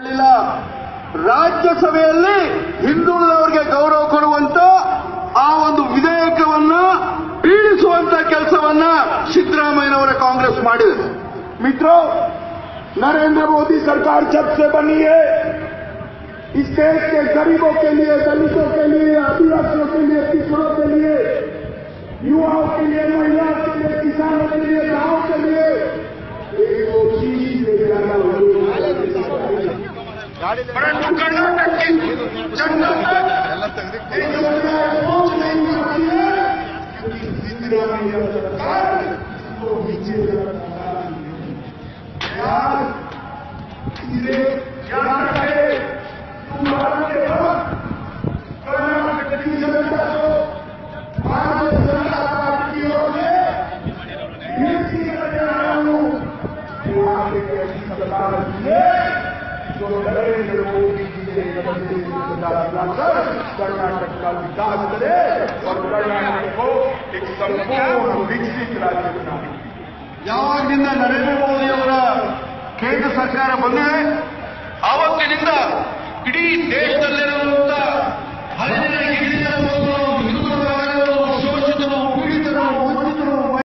ಇಲ್ಲ ರಾಜ್ಯಸಭೆಯಲ್ಲಿ ಹಿಂದುಳಿದವರಿಗೆ ಗೌರವ ಕೊಡುವಂತ ಆ ಒಂದು ವಿಧೇಯಕವನ್ನ ಬೀಳಿಸುವಂತ ಕೆಲಸವನ್ನ ಸಿದ್ದರಾಮಯ್ಯನವರ ಕಾಂಗ್ರೆಸ್ ಮಾಡಿದೆ मित्रों नरेंद्र मोदी सरकार जब से बनी है इस देश के गरीबों के लिए दलितों के लिए आदिवासियों के लिए पिछड़ों के परंतु कर्नाटक की जनता ये जो सोच नहीं पाती है क्योंकि सिद्धरामैया सरकार को नीचे यार इसे याद रहे तुम्हारा के वक्त कर्नाटक की जनता को भारतीय जनता पार्टी की ओर से विनती करने आया हूं कि आप एक ऐसी सरकार चुने जो नरेंद्र मोदी जी के नजरिए से सदा दिलाकर कर्नाटक का विकास करे और कर्नाटक को एक संपूर्ण विकसित राज्य बनाए ಯಾವಾಗಿನಿಂದ ನರೇಂದ್ರ ಮೋದಿ ಅವರ ಕೇಂದ್ರ ಸರ್ಕಾರ ಬಂದಿದೆ ಆವತ್ತಿನಿಂದ ಇಡೀ ದೇಶದಲ್ಲಿರುವಂತ